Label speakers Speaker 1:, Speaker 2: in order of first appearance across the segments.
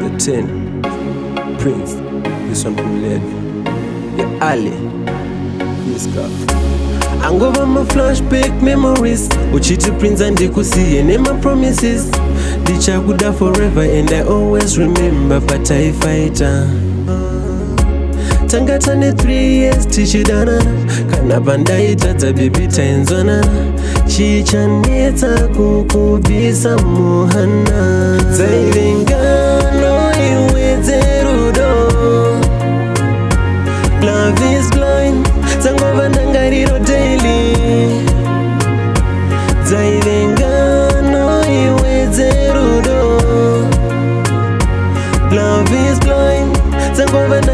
Speaker 1: the ten prince this one from led the ali this guy angova ma flashback memories uchiti prince andikusiye nema promises ndichakuda forever and i always remember but i fighter uh tanga tane 3 years tichidana kana pandaitadza bibi tainzwana chichanetsa kukubisa muhana dzaive ngano iwe dzerudo love is blind dzangova ndangariro daily dzaive ngano iwe dzerudo love is blind dzangova ndangariro daily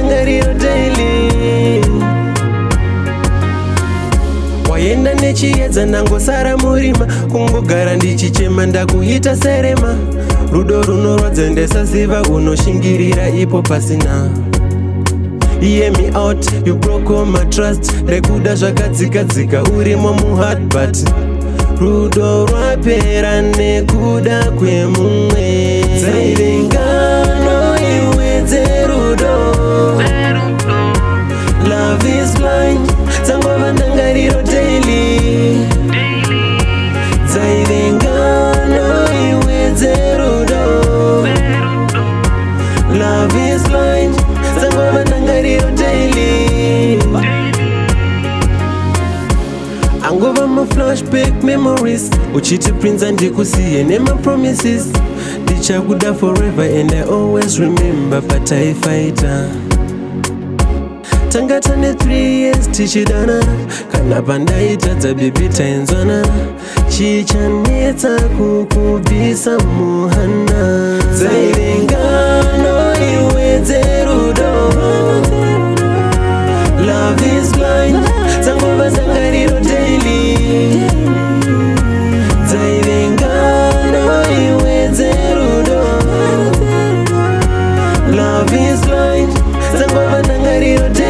Speaker 1: ndichiedza ndangosara murima kungogara ndichichema ndakuita serema rudo runorwadza ndesaziva unoshingirira ipo pasina ye me out ubrokomatrust rekuda zvakadzikadzika urimo muhardbat rudo rwapera nekuda kwemumwe zairenga blind sangova ndangariyo daily angova maflashback memories uchiti prince andikusiye nemapromises ndichakuda forever and i always remember pataifaita ah. tanga tane 3 years tichidana kana pandaitadza bibi tainzwana ah, chichanetsa kukubvisa muhand of his light sangova nangariro te